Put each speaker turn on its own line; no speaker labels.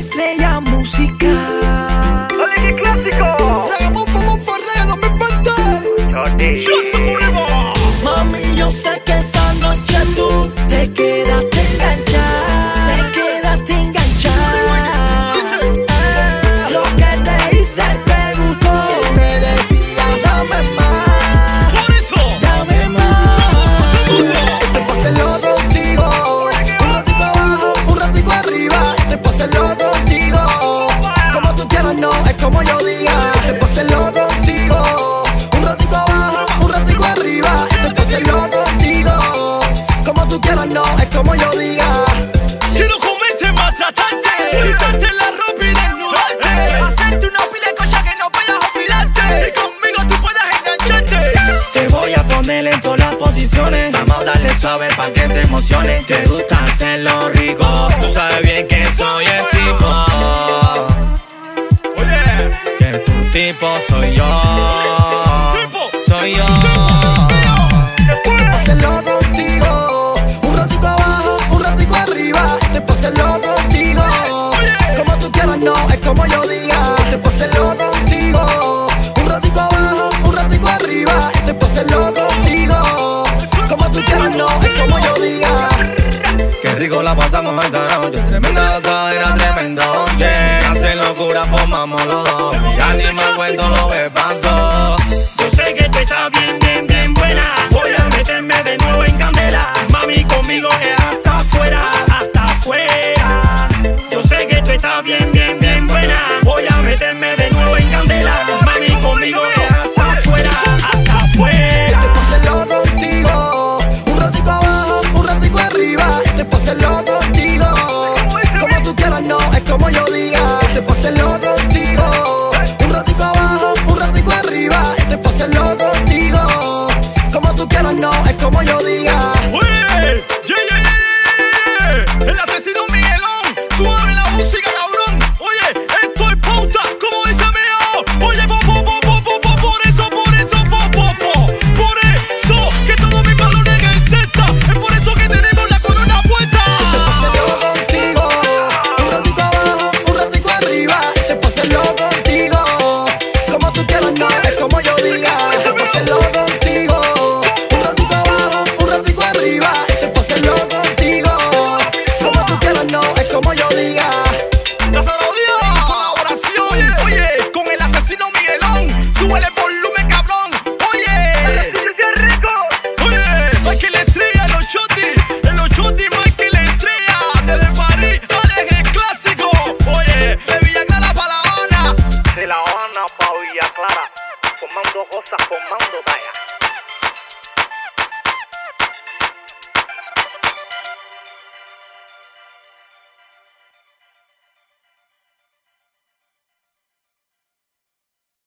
estrella musical.
¡Oye, qué clásico!
Ramón Famón Farredo, mi parte.
Shorty.
Just forever.
Mami, yo sé que esa noche tú te quedaste enganchada. Como yo diga. Esto pa' hacerlo contigo. Un ratico abajo, un ratico arriba. Esto pa' hacerlo contigo. Como tú quieras, no es como yo diga.
Quiero comerte, maltratarte. Quitarte la ropa y desnudarte. Hacerte una pila de cosas que no puedas olvidarte. Y conmigo tú puedas engancharte.
Te voy a poner en todas las posiciones. Vamos a darle suave pa' que te emociones. Te gusta hacerlo rico. Tú sabes bien que soy el tipo. Tipo soy yo. Soy yo.
Pa' hacerlo contigo. Un ratico abajo, un ratico arriba. Después hacerlo contigo. Como tú quieras, no es como yo diga. Después hacerlo contigo.
Rico la pasamos esa noche. Tremenda gozadera, tremendo oye. Hace locura, formamos los dos. Ya ni me cuento lo que pasó.
Yo sé que tú estás bien, bien, bien buena. Voy a meterme de nuevo en candela. Mami, conmigo es hasta afuera, hasta afuera. Yo sé que tú estás bien, bien, bien buena. Voy a meterme de La